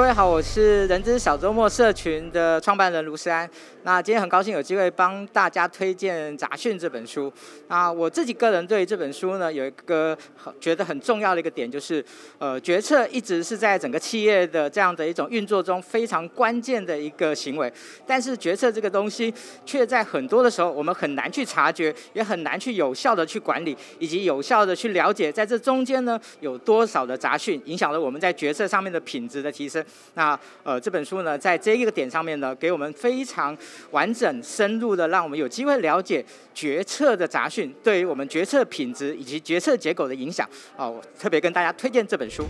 各位好，我是人之小周末社群的创办人卢思安。那今天很高兴有机会帮大家推荐《杂讯》这本书。那我自己个人对这本书呢，有一个觉得很重要的一个点，就是呃，决策一直是在整个企业的这样的一种运作中非常关键的一个行为。但是决策这个东西，却在很多的时候我们很难去察觉，也很难去有效的去管理，以及有效的去了解，在这中间呢，有多少的杂讯影响了我们在决策上面的品质的提升。那呃，这本书呢，在这一个点上面呢，给我们非常完整、深入的，让我们有机会了解决策的杂讯对于我们决策品质以及决策结果的影响。哦，我特别跟大家推荐这本书。